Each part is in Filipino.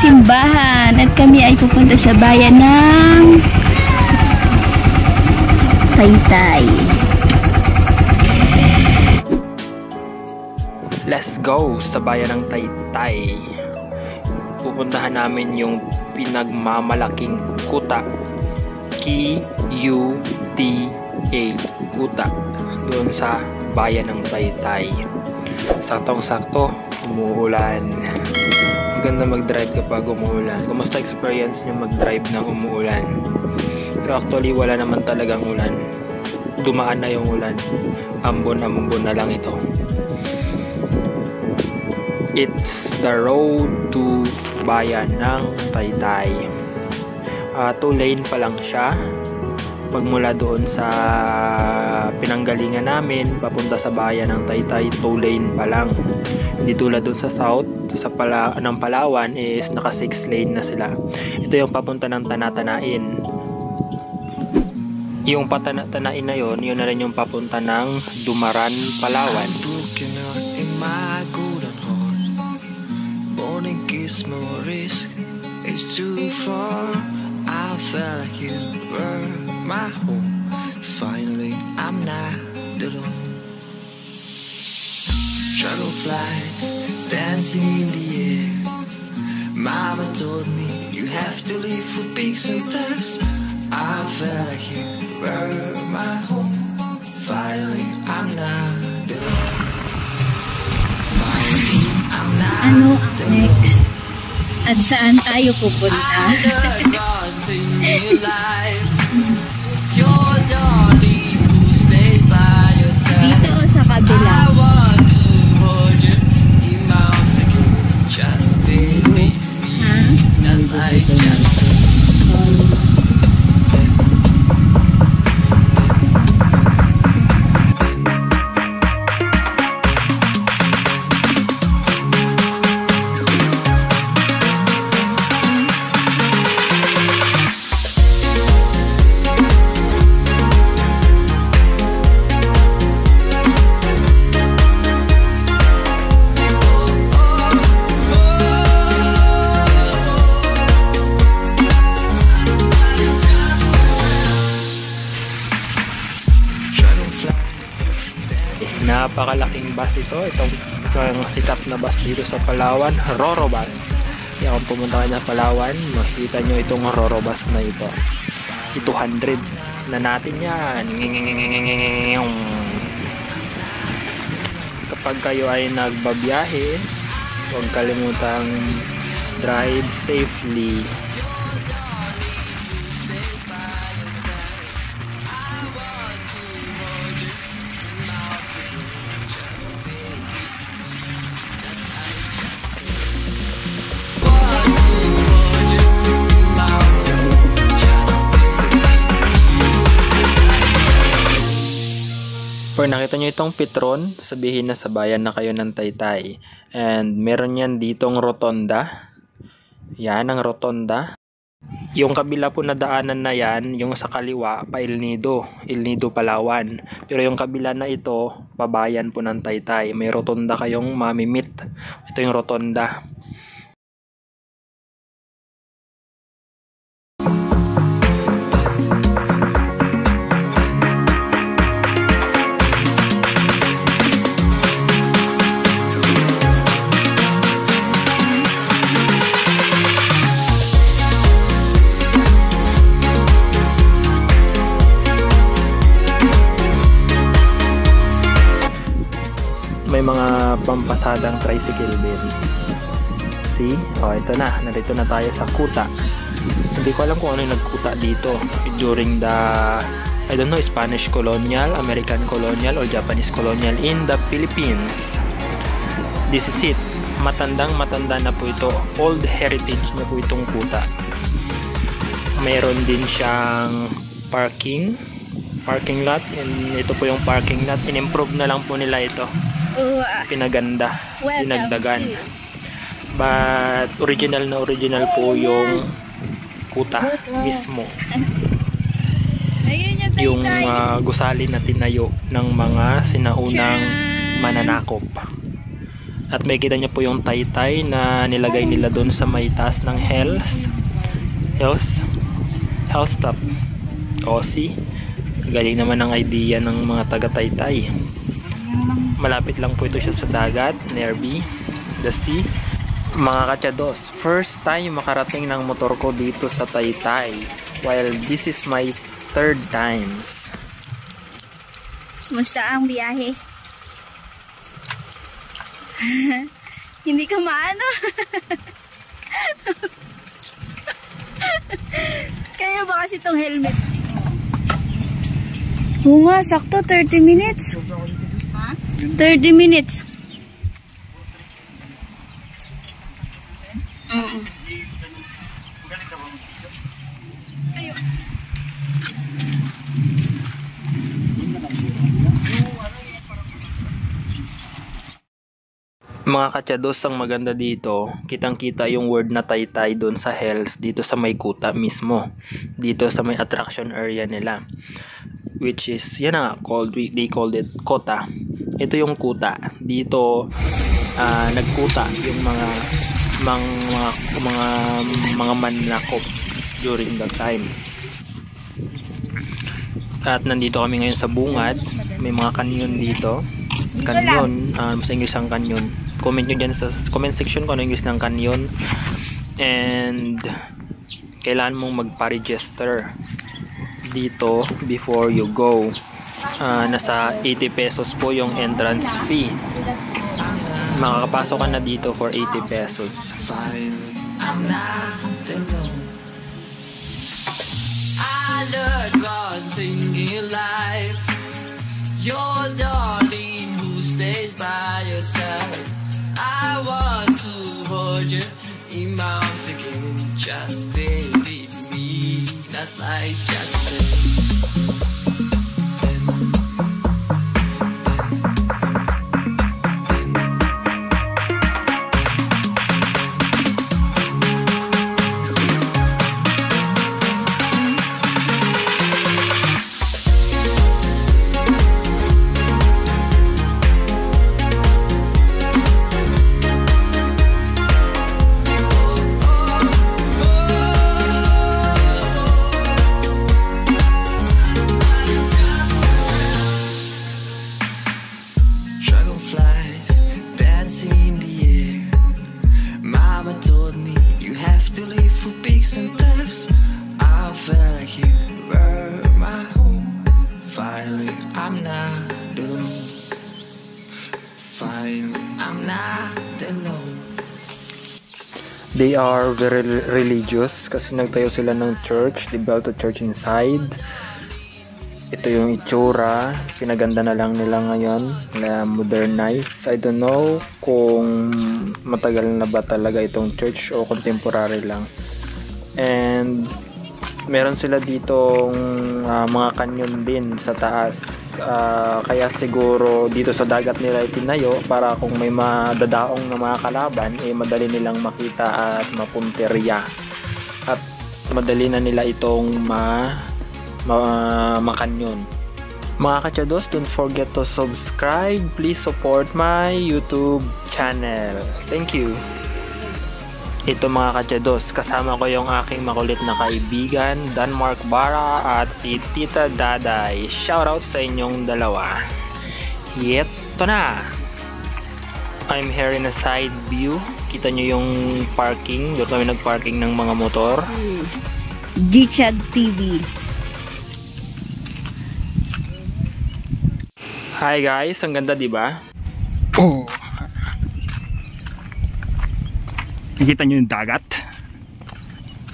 simbahan at kami ay pupunta sa bayan ng Taytay. Let's go sa bayan ng Taytay. Pupuntahan namin yung pinagmamalaking kuta. K-U-T-A. Kuta. Doon sa bayan ng Taytay. Saktong-sakto, umuulan. Maganda mag-drive kapag umuulan. Kumusta experience nyo mag-drive ng umuulan? Pero actually, wala naman talagang ulan. Dumaan na yung ulan. Ambon-ambon na lang ito. It's the road to bayan ng Taytay. Uh, two lane pa lang siya. Pagmula doon sa pinanggalingan namin, papunta sa bayan ng Taytay, two lane pa lang. Hindi tulad doon sa south, sa pala, ng Palawan is naka 6 lane na sila. Ito yung papunta ng Tanatanain. Yung patanatanain na yon, yun na rin yung papunta ng Dumaran, Palawan. It's too far I felt like you were my home. Finally I'm not alone. Shuttle flights dancing in the air. Mama told me you have to leave for peaks and thirst. I felt like you were my home. Finally I'm not alone Finally I'm not Ano ang next? At saan tayo pupunta? Napakalaking bus ito. Itong, itong sikat na bus dito sa Palawan, Roro Bus. Kaya kung pumunta kayo sa Palawan, makikita nyo itong Roro Bus na ito. 200 na natin yan. Kapag kayo ay nagbabiyahe, huwag kalimutang drive safely. For nakita nyo itong Petron, sabihin na sa bayan na kayo ng Taytay. And meron yan ditong rotonda. Yan ang rotonda. Yung kabila po na daanan na yan, yung sa kaliwa, pa El Nido. El Nido, Palawan. Pero yung kabila na ito, pabayan po ng Taytay. May rotonda kayong mamimit. Ito yung rotonda. May mga pampasadang tricycle din. See? Oh, ito na. Narito na tayo sa Kuta. Hindi ko alam kung ano yung nagkuta dito during the I don't know, Spanish colonial, American colonial, or Japanese colonial in the Philippines. This is it. Matandang matanda na po ito. Old heritage na po itong kuta. Mayroon din siyang parking parking lot and ito po yung parking lot in-improve na lang po nila ito pinaganda welcome pinagdagan. but original na original po yung kuta mismo. Yung uh, gusali na tinayo ng mga sinaunang mananakop. At may kita niyo po yung taytay na nilagay nila doon sa may taas ng Hells. Hells. Hells top. O see, galing naman ang idea ng mga taga taytay. Malapit lang po ito siya sa dagat, nearby, the sea. Mga katsados, first time makarating ng motor ko dito sa Taytay. While this is my third times. Musta ang biyahe? Hindi ka maano. Kaya ba kasi itong helmet? Oo nga, sakto 30 minutes. 30 minutes. Mga katsados, ang maganda dito, kitang kita yung word na taytay doon sa Hells, dito sa may kuta mismo. Dito sa may attraction area nila. Which is, yan na nga, called, they called it kota. Ito yung kuta. Dito, ah, nagkuta yung mga mga mga mga, manlakop during that time. At nandito kami ngayon sa bungad. May mga kanyon dito. Kanyon, um, sa English ang kanyon. Comment nyo dyan sa comment section kung ano English ng kanyon. And kailangan mong magpa-register dito before you go. Ah, nasa 80 pesos po yung entrance fee. Makakapasok ka na dito for 80 pesos. I learned one thing in the only who stays by your side. I want to hold you in my arms again. Just stay with me, not like just then. I'm not alone. Finally, I'm not alone. They are very religious kasi nagtayo sila ng church. Built a church inside. Ito yung itsura. Pinaganda na lang nila ngayon na modernize. I don't know kung matagal na ba talaga itong church o contemporary lang. And meron sila ditong ah, mga kanyon din sa taas. Ah, kaya siguro dito sa dagat nila itinayo para kung may madadaong na mga kalaban, eh madali nilang makita at mapunterya. At madali na nila itong ma, ma makanyon. Mga katsados, don't forget to subscribe. Please support my YouTube channel. Thank you. Ito mga katsados, kasama ko yung aking makulit na kaibigan, Danmark Bara at si Tita Daday. Shoutout sa inyong dalawa. Ito na! I'm here in a side view. Kita nyo yung parking. Doon kami nag-parking ng mga motor. Gchad TV. Hi guys, ang ganda 'di ba? Oh. Nakita niyo yung dagat?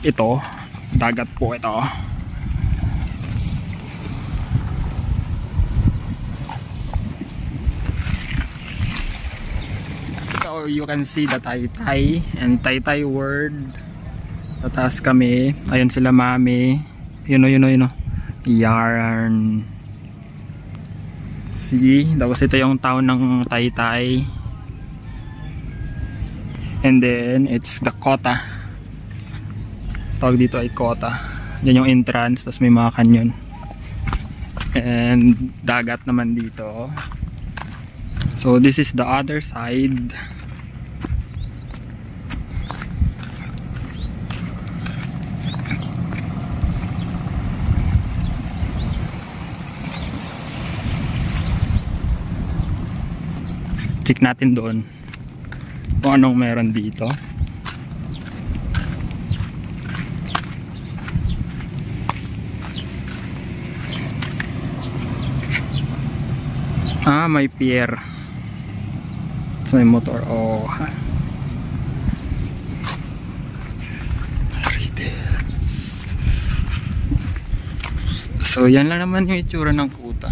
Ito, dagat po ito. So you can see the Taytay and Taytay word. Sa taas kami. Ayun sila mami. Yun o, yun o, yun o. Yarn. See, tapos ito yung town ng Taytay and then it's the Kota. Tawag dito ay Kota. Yan yung entrance tapos may mga kanyon. And dagat naman dito. So this is the other side. Check natin doon kung anong meron dito ah may pier may motor oh So yan lang naman yung itsura ng kuta.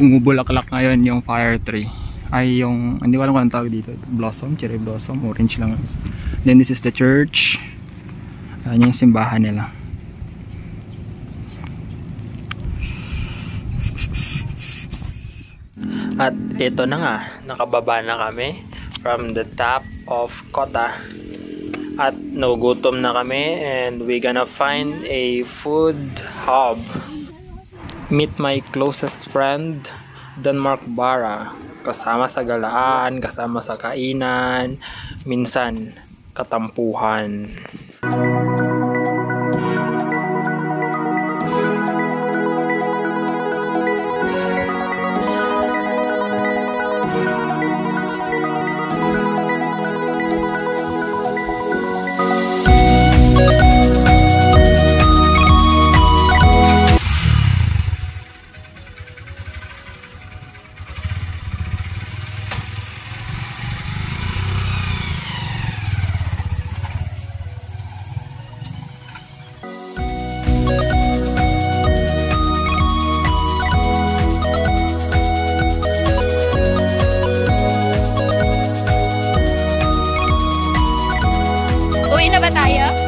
Bumubulaklak ngayon yung fire tree. Ay yung, hindi ko alam kung anong tawag dito. Blossom, cherry blossom, orange lang. Then this is the church. Ayan yung simbahan nila. At ito na nga, nakababa na kami from the top of Kota. At nagugutom na kami and we gonna find a food hub. Meet my closest friend, Denmark Bara. Kasama sa galaan, kasama sa kainan, minsan katampuhan. बताइए।